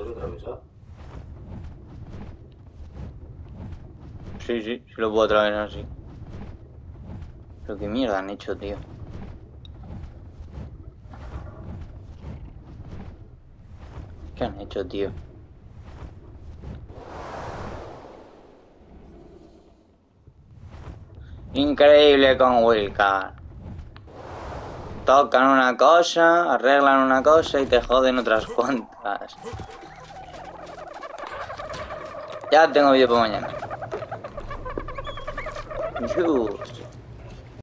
atravesar. Sí, sí, sí lo puedo atravesar así. Pero qué mierda han hecho, tío. ¿Qué han hecho, tío? Increíble con Wilcar. Tocan una cosa, arreglan una cosa y te joden otras cuantas. Ya tengo vídeo para mañana.